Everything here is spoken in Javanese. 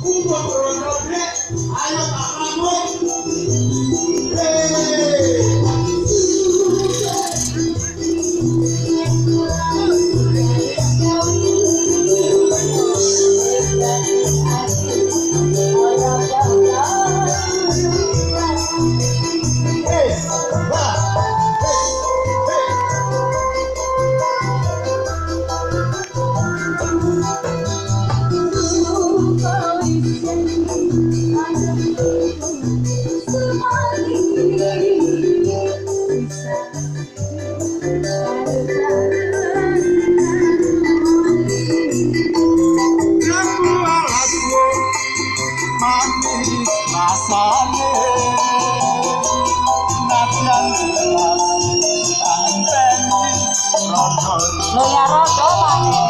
junto a Coronel 3, ahí lo rasane nadyan jelas anteni rada rada mane